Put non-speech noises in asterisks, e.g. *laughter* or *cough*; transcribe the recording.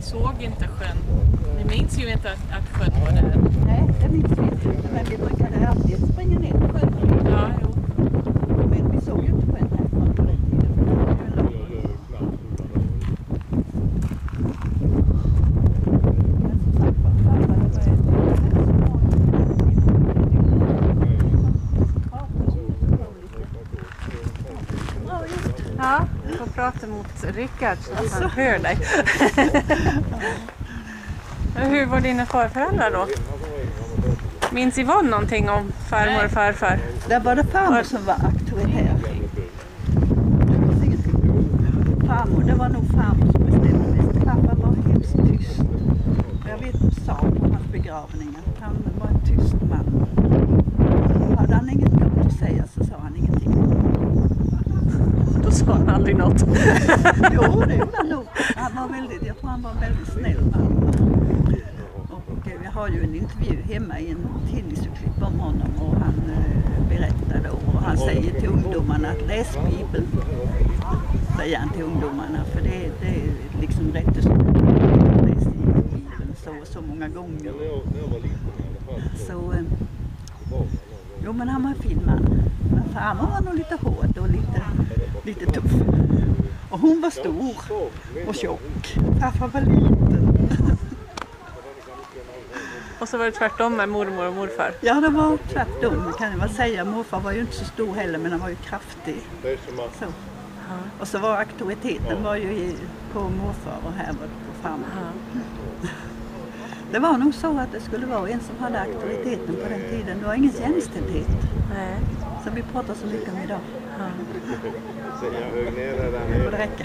ni såg inte sjön. Ni minns ju inte att, att sjön var där. Nej, det minns vi inte. Men vi brukade alltid springa ner till sjön. Ja, jo. Men vi såg ju inte sjön härifrån på den tiden. för det var ju en lång- Men som sagt var, farfar, det var ju- det var ju så många- Bra gjort. Ja, du får prata mot Rickard så att han hör dig. Hur var dina farföräldrar då? Minns Yvonne någonting om farmor och farfar? Där var det farmor som var auktoritär. Farmor, det var nog farmor som bestämde mest. Pappa var hemskt tyst. Jag vet sa på hans begravning att han var en tyst man. Hade han inget gott att säga så sa han ingenting. Då sa han aldrig något. *laughs* Jo, det gjorde han nog. Han var väldigt, jag tror han var en väldigt snäll man. Och eh, jag har ju en intervju hemma i en tidningsurklipp om honom och han eh, berättar då och han säger till ungdomarna att läs Bibeln. Säger han till ungdomarna för det, det är liksom rättesnöre. Läs läsa Bibeln så och så många gånger. Så, eh, jo men han var en fin man. Men farmor var nog lite hård och lite, hon var stor och tjock. Farfar var liten. Och så var det tvärtom med mormor och morfar. Ja, det var tvärtom kan jag väl säga. Morfar var ju inte så stor heller men han var ju kraftig. Så. Och så var auktoriteten var ju på morfar och det på farmor. Det var nog så att det skulle vara en som hade auktoriteten på den tiden. Det var ingen jämställdhet Nej. som vi pratar så mycket om idag. Ja. Det får det räcka.